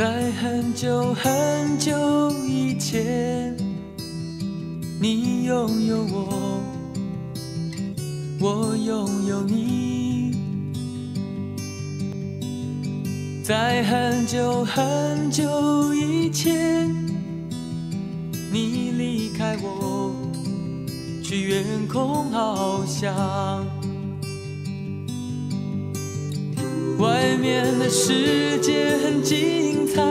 在很久很久以前，你拥有我，我拥有你。在很久很久以前，你离开我，去远空翱翔。外面的世界很精彩，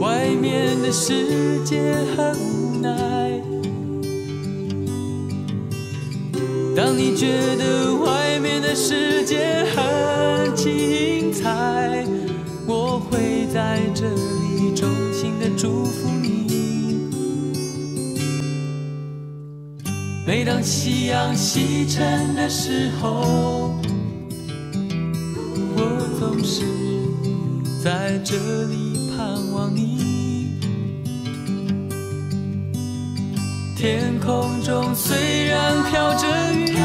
外面的世界很无奈。当你觉得每当夕阳西沉的时候，我总是在这里盼望你。天空中虽然飘着雨，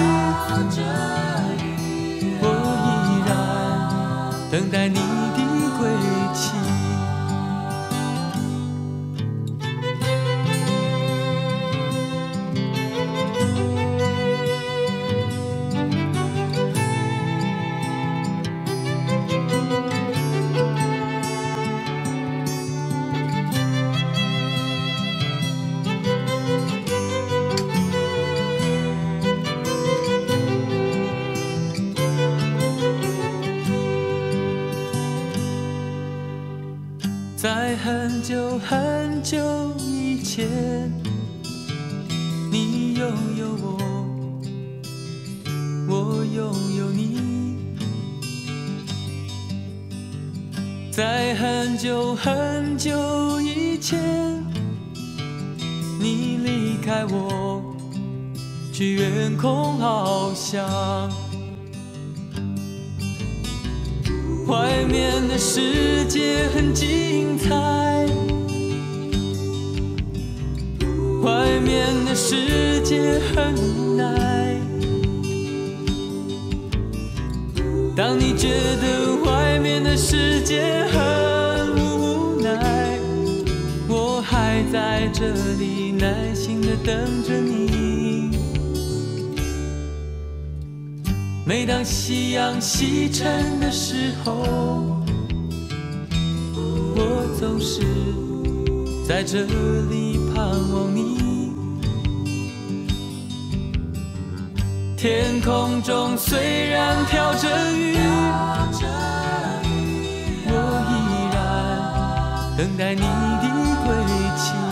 在很久很久以前，你拥有我，我拥有你。在很久很久以前，你离开我，去远空翱翔。外面的世界很精彩，外面的世界很无奈。当你觉得外面的世界很无奈，我还在这里耐心的等着你。每当夕阳西沉的时候，我总是在这里盼望你。天空中虽然飘着雨，我依然等待你的归期。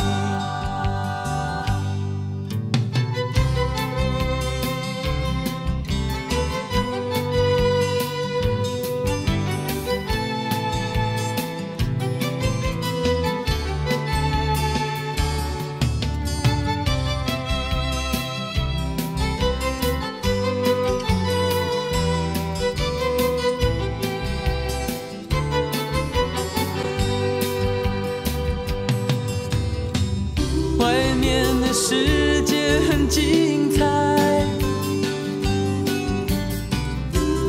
世界很精彩，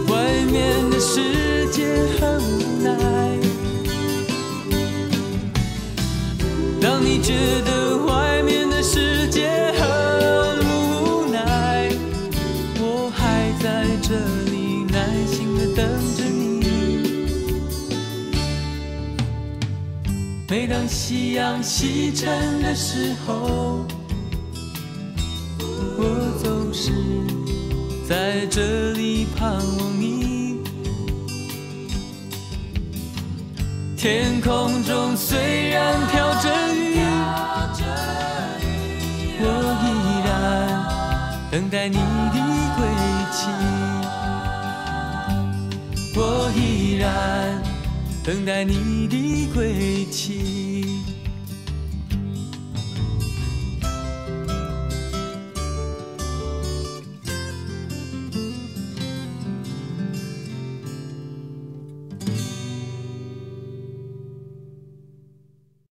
外面的世界很无奈。当你觉得外面的世界很无奈，我还在这里耐心的等着你。每当夕阳西沉的时候，我总是在这里盼望你。天空中虽然飘着雨，我依然等待你的归期。我依然等待你的归期。